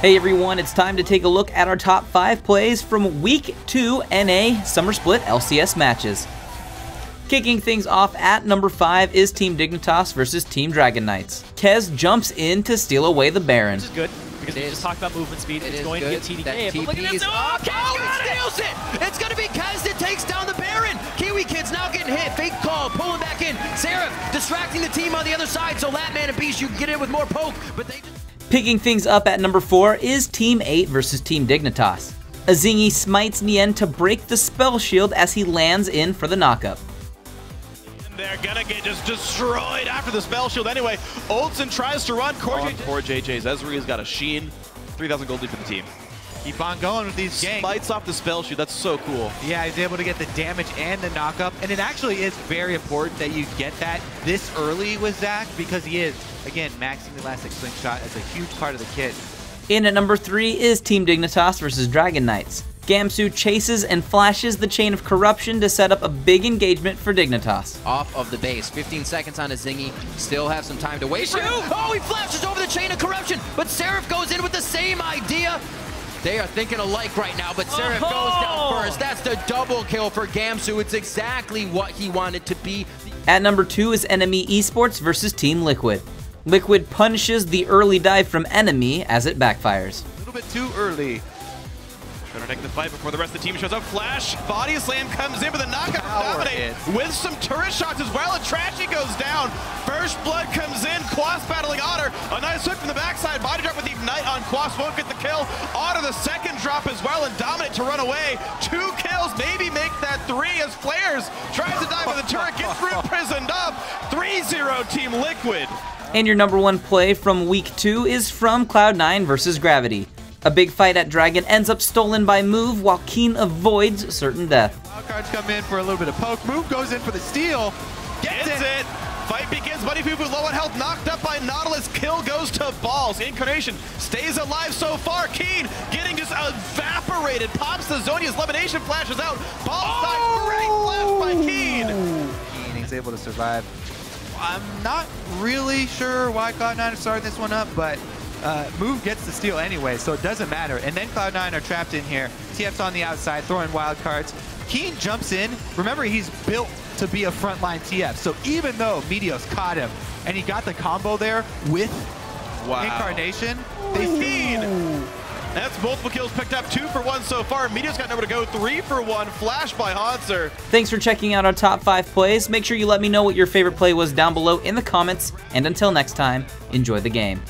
Hey everyone, it's time to take a look at our top 5 plays from Week 2 NA Summer Split LCS matches. Kicking things off at number 5 is Team Dignitas versus Team Dragon Knights. Kez jumps in to steal away the Baron. This is good, because It we is. just talked about movement speed. It it's is going good. to get That TDK. But look at TP this. Oh, up. Kez Oh, he it! steals it! It's gonna be Kez that takes down the Baron! Kiwi Kids now getting hit. Fake call, pulling back in. Seraph distracting the team on the other side so Latman and Beast you can get in with more poke, but they just... Picking things up at number 4 is Team 8 versus Team Dignitas. Azingy smites Nien to break the spell shield as he lands in for the knockup. They're gonna get just destroyed after the spell shield anyway. Olsen tries to run. Core, On JJ CoreJJ's Ezreal's got a Sheen. 3,000 gold lead for the team. Keep on going with these ganks. Bites off the spell shoot. That's so cool. Yeah, he's able to get the damage and the knockup. And it actually is very important that you get that this early with Zac because he is, again, maxing the elastic slingshot as a huge part of the kit. In at number 3 is Team Dignitas versus Dragon Knights. Gamsu chases and flashes the Chain of Corruption to set up a big engagement for Dignitas. Off of the base. 15 seconds on Azingy. Still have some time to wait. Shoot! Oh, he flashes over the chain of corruption, but Seraph goes in with the same idea. They are thinking alike right now, but Seraph goes Oh! down uh-huh. first. That's the double kill for Gamsu. It's exactly what he wanted to be. At number 2 is Enemy Esports versus Team Liquid. Liquid punishes the early dive from Enemy as it backfires. A little bit too early. trying to take the fight before the rest of the team shows up. Flash, body slam comes in with a knockout Power Dominate hits. with some turret shots as well. And Trashy goes down. First blood comes in. Quas battling Otter. A nice hook from the backside. Body drop with the ignite on Quas won't get the kill. Otter the second drop as well and Dominate to run away. Two kills, maybe make that three as Flares tries to dive with the turret, gets root prisoned up. 3-0 Team Liquid. And your number 1 play from week 2 is from Cloud9 versus Gravity. A big fight at Dragon ends up stolen by Move while Keane avoids certain death. Wild cards come in for a little bit of poke. Move goes in for the steal. Gets it. Fight begins. BunnyFuFuu low on health, knocked up by Nautilus. Kill goes to Balls. Incarnation stays alive so far. Keane getting just evaporated. Pops the Zhonya's elimination flashes out. Ball side right left by Keane. Keane, he's able to survive. I'm not really sure why Cloud9 is starting this one up, but uh, Move gets the steal anyway, so it doesn't matter. And then Cloud9 are trapped in here. TF's on the outside, throwing wild cards. Keane jumps in. Remember, he's built to be a frontline TF, so even though Meteos caught him, and he got the combo there with Wow. Incarnation, they Keane. That's multiple kills picked up. Two for one so far. Media's got nowhere to go. Three for one. Flash by Hanser. Thanks for checking out our top 5 plays. Make sure you let me know what your favorite play was down below in the comments. And until next time, enjoy the game.